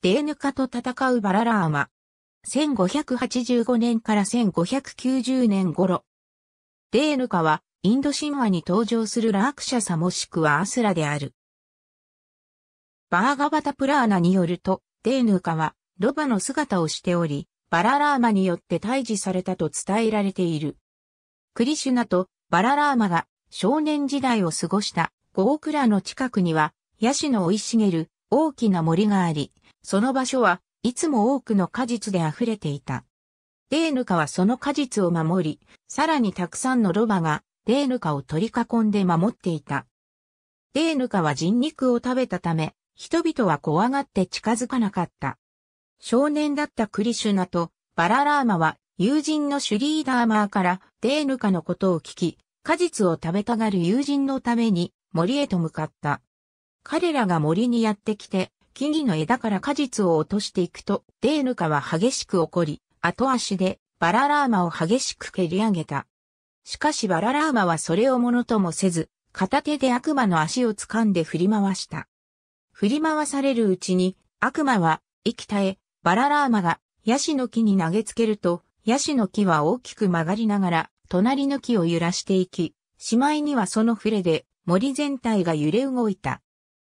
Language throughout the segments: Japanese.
デーヌカと戦うバララーマ。1585年から1590年頃。デーヌカはインド神話に登場するラークシャサもしくはアスラである。バーガバタプラーナによると、デーヌカはロバの姿をしており、バララーマによって退治されたと伝えられている。クリシュナとバララーマが少年時代を過ごしたゴークラの近くには、ヤシの生い茂る大きな森があり、その場所はいつも多くの果実で溢れていた。デーヌカはその果実を守り、さらにたくさんのロバがデーヌカを取り囲んで守っていた。デーヌカは人肉を食べたため、人々は怖がって近づかなかった。少年だったクリシュナとバララーマは友人のシュリーダーマーからデーヌカのことを聞き、果実を食べたがる友人のために森へと向かった。彼らが森にやってきて、木々の枝から果実を落としていくと、デーヌカは激しく怒り、後足でバララーマを激しく蹴り上げた。しかしバララーマはそれをものともせず、片手で悪魔の足を掴んで振り回した。振り回されるうちに、悪魔は生き絶え、バララーマがヤシの木に投げつけると、ヤシの木は大きく曲がりながら、隣の木を揺らしていき、しまいにはその触れで森全体が揺れ動いた。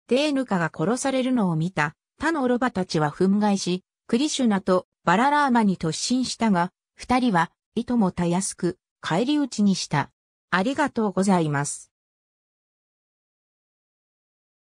デーヌカが殺されるのを見た他のロバたちは憤慨し、クリシュナとバララーマに突進したが、二人はいともたやすく帰り討ちにした。ありがとうございます。